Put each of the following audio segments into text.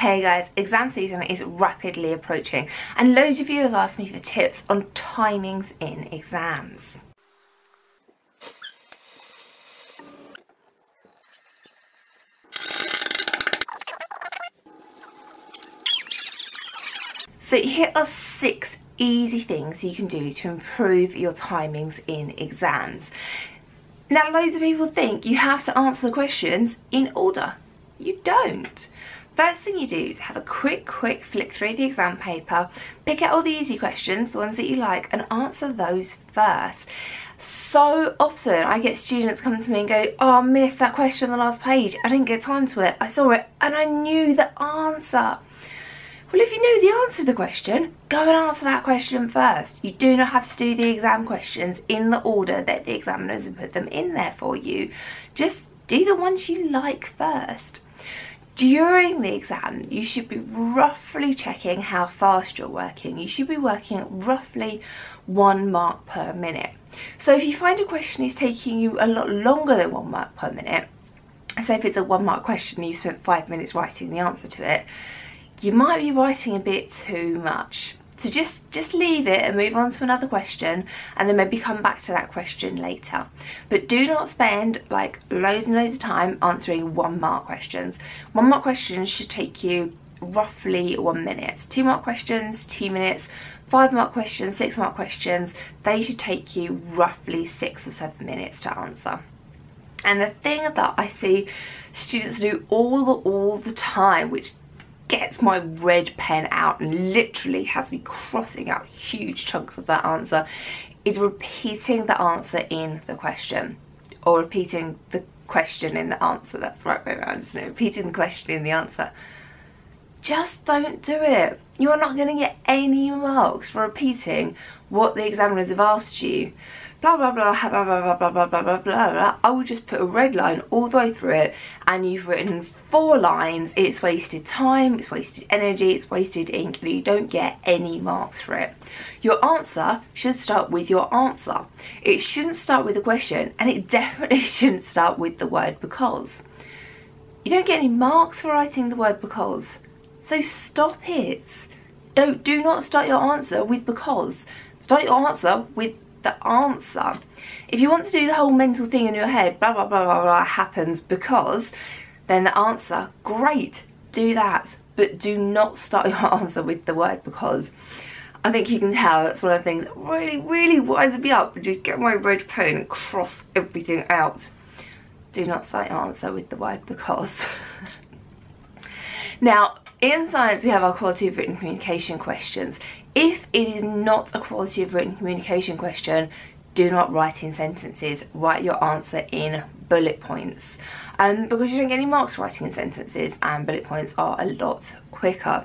Hey guys, exam season is rapidly approaching and loads of you have asked me for tips on timings in exams. So here are six easy things you can do to improve your timings in exams. Now loads of people think you have to answer the questions in order. You don't. First thing you do is have a quick, quick flick through the exam paper, pick out all the easy questions, the ones that you like, and answer those first. So often I get students come to me and go, oh, I missed that question on the last page. I didn't get time to it. I saw it and I knew the answer. Well, if you know the answer to the question, go and answer that question first. You do not have to do the exam questions in the order that the examiners have put them in there for you. Just do the ones you like first. During the exam, you should be roughly checking how fast you're working. You should be working at roughly one mark per minute. So if you find a question is taking you a lot longer than one mark per minute, say if it's a one mark question and you spent five minutes writing the answer to it, you might be writing a bit too much. So just, just leave it and move on to another question and then maybe come back to that question later. But do not spend like loads and loads of time answering one mark questions. One mark questions should take you roughly one minute. Two mark questions, two minutes. Five mark questions, six mark questions, they should take you roughly six or seven minutes to answer. And the thing that I see students do all the, all the time, which gets my red pen out and literally has me crossing out huge chunks of that answer is repeating the answer in the question or repeating the question in the answer. That's the right way around isn't it repeating the question in the answer just don't do it. You're not going to get any marks for repeating what the examiners have asked you. Blah blah blah blah blah blah blah blah blah blah blah. I would just put a red line all the way through it and you've written four lines. It's wasted time it's wasted energy it's wasted ink and you don't get any marks for it. Your answer should start with your answer. It shouldn't start with a question and it definitely shouldn't start with the word because. You don't get any marks for writing the word because so stop it don't do not start your answer with because start your answer with the answer. If you want to do the whole mental thing in your head, blah, blah, blah, blah, blah, happens because, then the answer, great, do that. But do not start your answer with the word because. I think you can tell that's one of the things that really, really winds me up. Just get my red pen and cross everything out. Do not start your answer with the word because. now, in science, we have our quality of written communication questions. If it is not a quality of written communication question, do not write in sentences. Write your answer in bullet points. Um, because you don't get any marks writing in sentences and bullet points are a lot quicker.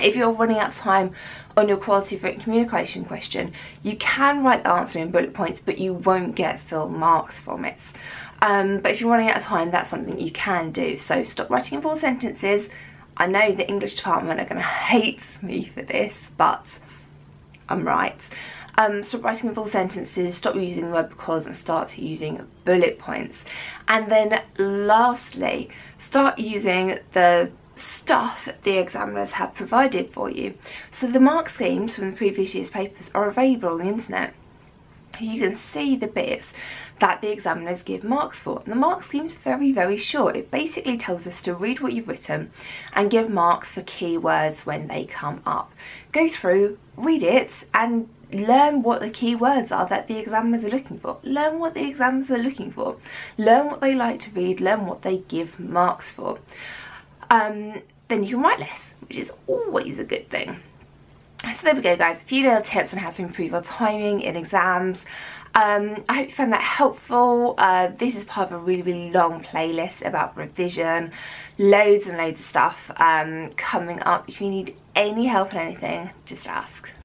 If you're running out of time on your quality of written communication question, you can write the answer in bullet points, but you won't get full marks from it. Um, but if you're running out of time, that's something you can do. So stop writing in full sentences, I know the English department are going to hate me for this, but I'm right. Um, stop writing full sentences, stop using the word because and start using bullet points. And then lastly, start using the stuff the examiners have provided for you. So the mark schemes from the previous year's papers are available on the internet you can see the bits that the examiners give marks for. And the mark scheme is very, very short. It basically tells us to read what you've written and give marks for keywords when they come up. Go through, read it and learn what the keywords are that the examiners are looking for. Learn what the examiners are looking for. Learn what they like to read, learn what they give marks for. Um, then you can write less, which is always a good thing so there we go guys a few little tips on how to improve your timing in exams um, I hope you found that helpful. Uh, this is part of a really, really long playlist about revision. Loads and loads of stuff um, coming up. If you need any help on anything, just ask.